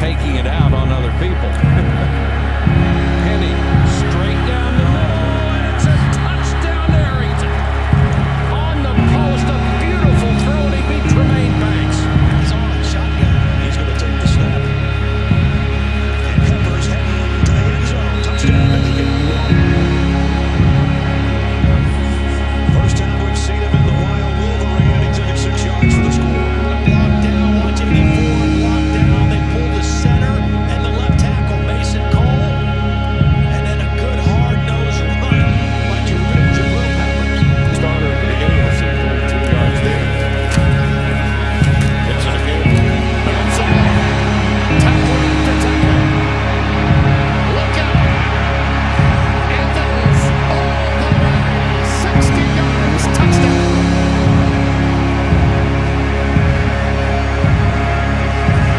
taking it out on other people.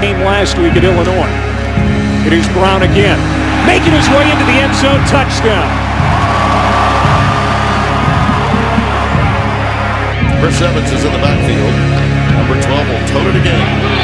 Last week at Illinois. It is Brown again, making his way into the end zone, touchdown. Chris Evans is in the backfield. Number 12 will tote it again.